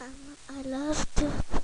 Um, I love to